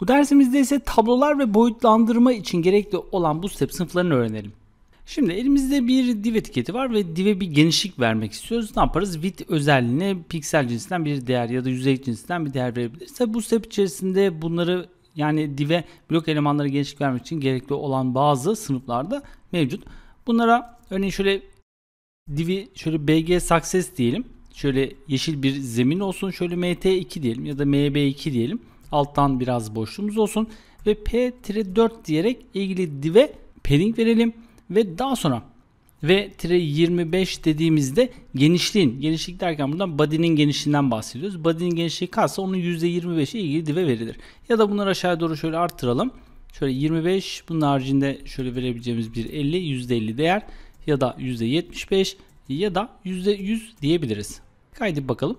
Bu dersimizde ise tablolar ve boyutlandırma için gerekli olan step sınıflarını öğrenelim. Şimdi elimizde bir div etiketi var ve div'e bir genişlik vermek istiyoruz. Ne yaparız? Width özelliğine piksel cinsinden bir değer ya da yüzey cinsinden bir değer verebiliriz. Tabi bu step içerisinde bunları yani div'e blok elemanları genişlik vermek için gerekli olan bazı sınıflarda mevcut. Bunlara örneğin şöyle div'i şöyle bg success diyelim. Şöyle yeşil bir zemin olsun. Şöyle mt2 diyelim ya da mb2 diyelim. Alttan biraz boşluğumuz olsun. Ve p-4 diyerek ilgili div'e padding verelim. Ve daha sonra ve 25 dediğimizde genişliğin, genişlik derken buradan body'nin genişliğinden bahsediyoruz. Body'nin genişliği kalsa onun %25'i ilgili dive verilir. Ya da bunları aşağı doğru şöyle arttıralım. Şöyle 25 bunun haricinde şöyle verebileceğimiz bir 50 %50 değer ya da %75 ya da %100 diyebiliriz. Kaydet bakalım.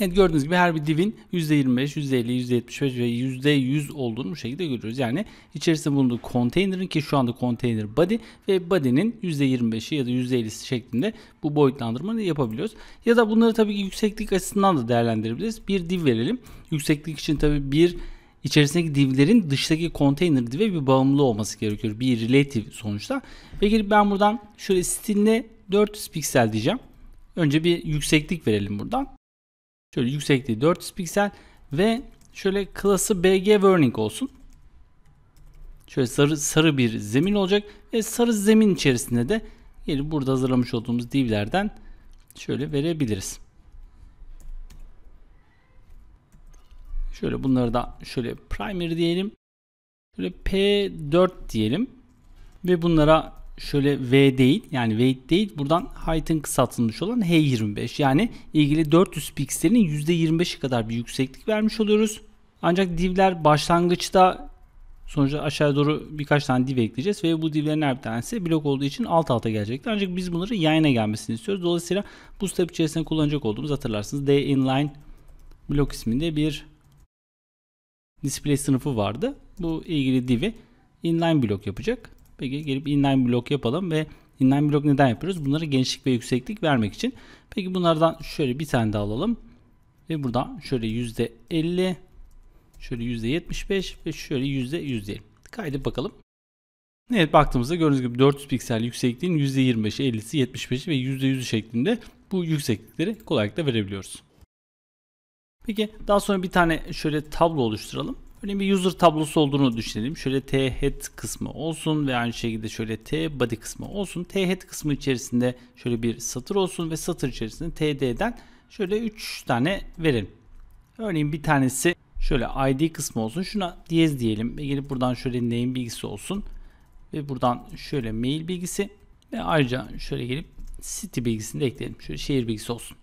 Evet gördüğünüz gibi her bir divin %25, %50, %75 ve %100 olduğunu bu şekilde görüyoruz. Yani içerisinde bulunduğu konteynerin ki şu anda konteyner body ve body'nin %25'i ya da %50'si şeklinde bu boyutlandırmayı yapabiliyoruz. Ya da bunları tabii ki yükseklik açısından da değerlendirebiliriz. Bir div verelim. Yükseklik için tabii bir içerisindeki divlerin dıştaki konteyner dive bir bağımlı olması gerekiyor. Bir relative sonuçta. Ve ben buradan şöyle stiline 400 piksel diyeceğim. Önce bir yükseklik verelim buradan. Şöyle yüksekliği 400 piksel ve şöyle klası BG Warning olsun. Şöyle sarı, sarı bir zemin olacak ve sarı zemin içerisinde de gelip burada hazırlamış olduğumuz divlerden şöyle verebiliriz. Şöyle bunları da şöyle primary diyelim. Şöyle P4 diyelim. Ve bunlara şöyle V değil yani weight değil buradan height'ın kısaltılmış olan H25 yani ilgili 400 pikselin %25'i kadar bir yükseklik vermiş oluyoruz. Ancak divler başlangıçta sonuçta aşağı doğru birkaç tane div ekleyeceğiz ve bu divlerin her bir tanesi blok olduğu için alt alta gelecektir. Ancak biz bunları yayına gelmesini istiyoruz. Dolayısıyla bu step içerisinde kullanacak olduğumuz hatırlarsınız D inline blok isminde bir display sınıfı vardı. Bu ilgili div'i inline blok yapacak. Peki gelip inline blok yapalım ve inline blok neden yapıyoruz? Bunları genişlik ve yükseklik vermek için. Peki bunlardan şöyle bir tane daha alalım. Ve buradan şöyle %50 şöyle %75 ve şöyle %100 diyelim. Kaydet bakalım. Evet baktığımızda gördüğünüz gibi 400 piksel yüksekliğin %25'i, 50'si, 75'i ve %100'ü şeklinde bu yükseklikleri kolaylıkla verebiliyoruz. Peki daha sonra bir tane şöyle tablo oluşturalım. Örneğin bir user tablosu olduğunu düşünelim. Şöyle t head kısmı olsun ve aynı şekilde şöyle t body kısmı olsun. t head kısmı içerisinde şöyle bir satır olsun ve satır içerisinde td'den şöyle 3 tane verelim. Örneğin bir tanesi şöyle id kısmı olsun. Şuna diyez diyelim ve gelip buradan şöyle name bilgisi olsun. Ve buradan şöyle mail bilgisi ve ayrıca şöyle gelip city bilgisini de ekleyelim. Şöyle şehir bilgisi olsun.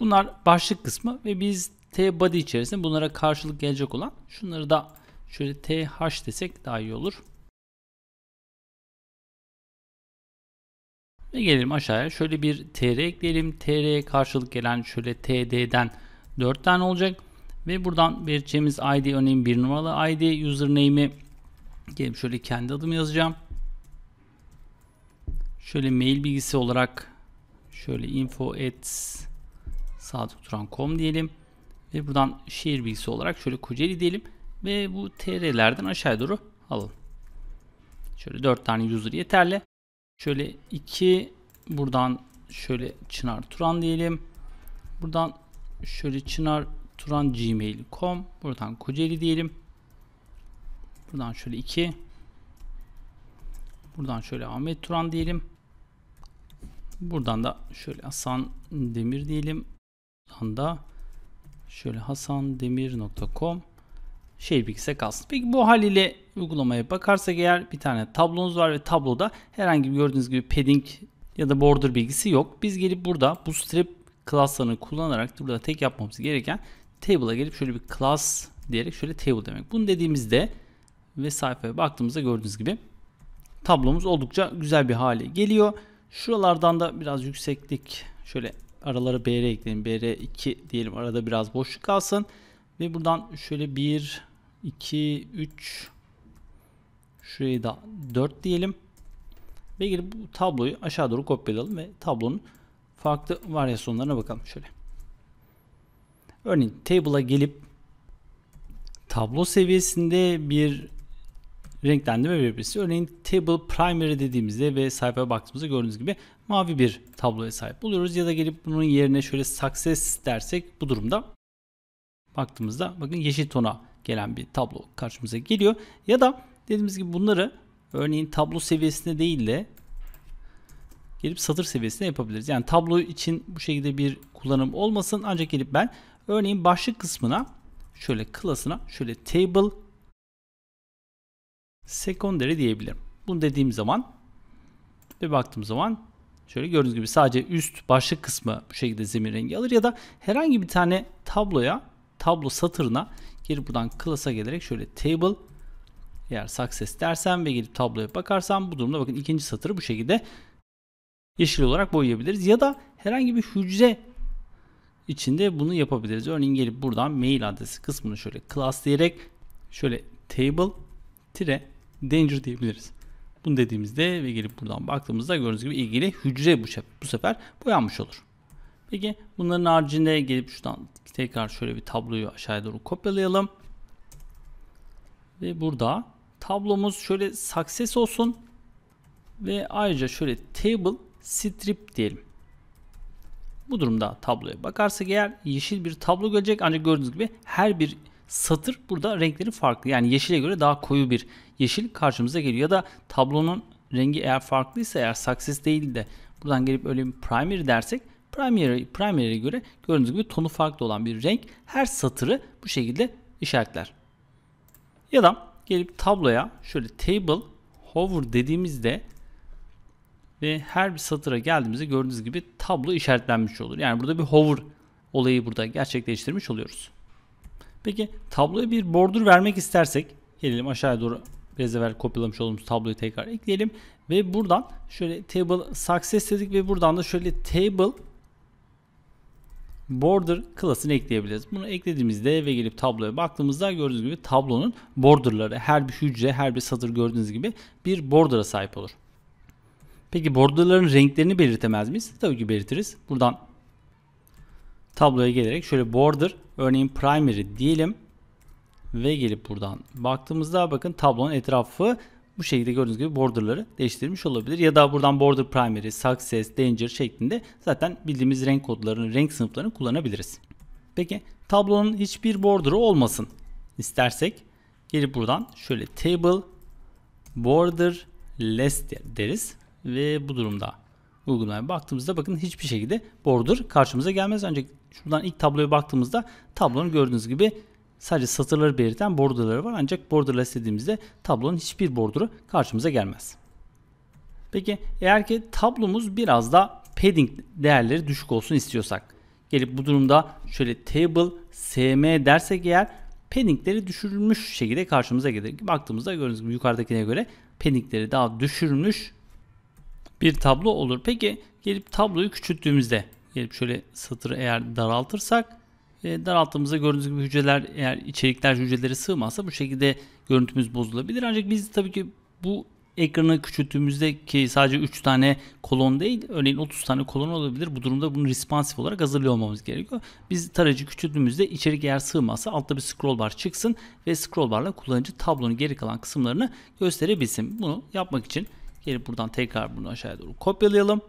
Bunlar başlık kısmı ve biz T body içerisinde bunlara karşılık gelecek olan şunları da şöyle TH desek daha iyi olur. Ve gelelim aşağıya. Şöyle bir TR ekleyelim. TR'ye karşılık gelen şöyle TD'den 4 tane olacak. Ve buradan vereceğimiz ID örneğin bir numaralı ID username'i gelip şöyle kendi adımı yazacağım. Şöyle mail bilgisi olarak şöyle info at sadıkturan.com diyelim. Ve buradan şehir bilgisi olarak şöyle Kocaeli diyelim. Ve bu TR'lerden aşağı doğru alalım. Şöyle 4 tane user yeterli. Şöyle 2 buradan şöyle Çınar Turan diyelim. Buradan şöyle Çınar Turan gmail.com buradan Kocaeli diyelim. Buradan şöyle 2 buradan şöyle Ahmet Turan diyelim. Buradan da şöyle Hasan Demir diyelim. Buradan da Şöyle hasandemir.com şehir bilgisi kalsın. Peki bu haliyle uygulamaya bakarsak eğer bir tane tablomuz var ve tabloda herhangi bir gördüğünüz gibi padding ya da border bilgisi yok. Biz gelip burada bu strip class'larını kullanarak burada tek yapmamız gereken table'a gelip şöyle bir class diyerek şöyle table demek. Bunu dediğimizde ve sayfaya baktığımızda gördüğünüz gibi tablomuz oldukça güzel bir hale geliyor. Şuralardan da biraz yükseklik şöyle aralara BR ekleyelim. BR2 diyelim. Arada biraz boşluk kalsın. Ve buradan şöyle 1, 2, 3 şurayı da 4 diyelim. Ve gelip bu tabloyu aşağı doğru kopyalayalım ve tablonun farklı varyasyonlarına bakalım şöyle. Örneğin table'a gelip tablo seviyesinde bir renklendirme verebiliriz. Örneğin table primary dediğimizde ve sayfaya baktığımızda gördüğünüz gibi mavi bir tabloya sahip oluyoruz. Ya da gelip bunun yerine şöyle success dersek bu durumda baktığımızda bakın yeşil tona gelen bir tablo karşımıza geliyor. Ya da dediğimiz gibi bunları örneğin tablo seviyesinde değil de gelip satır seviyesinde yapabiliriz. Yani tablo için bu şekilde bir kullanım olmasın ancak gelip ben örneğin başlık kısmına şöyle klasına şöyle table secondary diyebilirim. Bunu dediğim zaman ve baktığım zaman şöyle gördüğünüz gibi sadece üst başlık kısmı bu şekilde zemin rengi alır ya da herhangi bir tane tabloya tablo satırına gelip buradan class'a gelerek şöyle table eğer success dersem ve gelip tabloya bakarsam bu durumda bakın ikinci satırı bu şekilde yeşil olarak boyayabiliriz. Ya da herhangi bir hücre içinde bunu yapabiliriz. Örneğin gelip buradan mail adresi kısmını şöyle class diyerek şöyle table tire danger diyebiliriz. Bunu dediğimizde ve gelip buradan baktığımızda gördüğünüz gibi ilgili hücre bu, bu sefer boyanmış olur. Peki bunların haricinde gelip şuradan tekrar şöyle bir tabloyu aşağıya doğru kopyalayalım. Ve burada tablomuz şöyle success olsun. Ve ayrıca şöyle table strip diyelim. Bu durumda tabloya bakarsak eğer yeşil bir tablo gelecek ancak gördüğünüz gibi her bir satır burada renkleri farklı. Yani yeşile göre daha koyu bir yeşil karşımıza geliyor. Ya da tablonun rengi eğer farklıysa eğer success değil de buradan gelip öyle bir primary dersek primary, primary'e göre gördüğünüz gibi tonu farklı olan bir renk her satırı bu şekilde işaretler. Ya da gelip tabloya şöyle table hover dediğimizde ve her bir satıra geldiğimizde gördüğünüz gibi tablo işaretlenmiş olur. Yani burada bir hover olayı burada gerçekleştirmiş oluyoruz. Peki tabloya bir border vermek istersek gelelim aşağıya doğru biraz evvel kopyalamış olduğumuz tabloyu tekrar ekleyelim ve buradan şöyle table success dedik ve buradan da şöyle table border klasını ekleyebiliriz. Bunu eklediğimizde ve gelip tabloya baktığımızda gördüğünüz gibi tablonun borderları her bir hücre her bir satır gördüğünüz gibi bir border'a sahip olur. Peki borderların renklerini belirtemez miyiz? Tabii ki belirtiriz. Buradan tabloya gelerek şöyle border örneğin primary diyelim ve gelip buradan baktığımızda bakın tablonun etrafı bu şekilde gördüğünüz gibi borderları değiştirmiş olabilir. Ya da buradan border primary, success, danger şeklinde zaten bildiğimiz renk kodlarını, renk sınıflarını kullanabiliriz. Peki tablonun hiçbir border'ı olmasın istersek gelip buradan şöyle table border less deriz ve bu durumda uygulamaya baktığımızda bakın hiçbir şekilde border karşımıza gelmez ancak şuradan ilk tabloya baktığımızda tablonun gördüğünüz gibi sadece satırları belirten borderları var ancak borderless dediğimizde tablonun hiçbir borderu karşımıza gelmez. Peki eğer ki tablomuz biraz da padding değerleri düşük olsun istiyorsak gelip bu durumda şöyle table sm dersek eğer paddingleri düşürülmüş şekilde karşımıza gelir. Baktığımızda gördüğünüz gibi yukarıdakine göre paddingleri daha düşürülmüş bir tablo olur. Peki gelip tabloyu küçülttüğümüzde gelip şöyle satırı eğer daraltırsak e, daralttığımızda gördüğünüz gibi hücreler eğer içerikler hücreleri sığmazsa bu şekilde görüntümüz bozulabilir. Ancak biz tabii ki bu ekranı küçülttüğümüzde ki sadece 3 tane kolon değil örneğin 30 tane kolon olabilir. Bu durumda bunu responsif olarak hazırlıyor olmamız gerekiyor. Biz tarayıcı küçülttüğümüzde içerik eğer sığmazsa altta bir scroll bar çıksın ve scroll barla kullanıcı tablonun geri kalan kısımlarını gösterebilsin. Bunu yapmak için gelip buradan tekrar bunu aşağıya doğru kopyalayalım.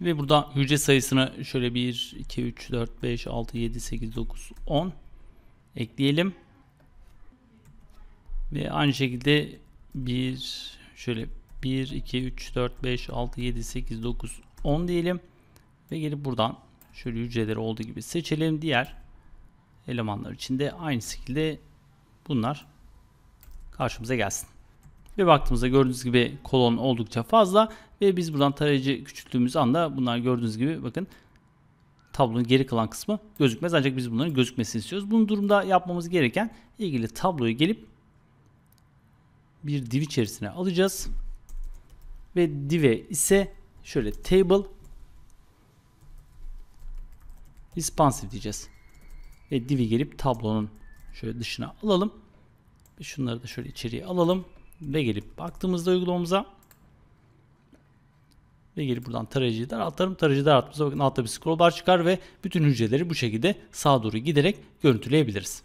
Ve burada hücre sayısını şöyle 1, 2, 3, 4, 5, 6, 7, 8, 9, 10 ekleyelim. Ve aynı şekilde 1, şöyle 1, 2, 3, 4, 5, 6, 7, 8, 9, 10 diyelim. Ve gelip buradan şöyle hücreleri olduğu gibi seçelim. Diğer elemanlar için de aynı şekilde bunlar karşımıza gelsin. Ve baktığımızda gördüğünüz gibi kolon oldukça fazla ve biz buradan tarayıcı küçülttüğümüz anda bunlar gördüğünüz gibi bakın tablonun geri kalan kısmı gözükmez ancak biz bunların gözükmesini istiyoruz. Bunun durumda yapmamız gereken ilgili tabloyu gelip bir div içerisine alacağız. Ve div'e ise şöyle table responsive diyeceğiz. Ve div'i gelip tablonun şöyle dışına alalım. Ve şunları da şöyle içeriye alalım ve gelip baktığımızda uygulamamıza ve gelip buradan tarayıcıyı daraltalım. Tarayıcıyı daralttığımızda bakın altta bir scroll bar çıkar ve bütün hücreleri bu şekilde sağa doğru giderek görüntüleyebiliriz.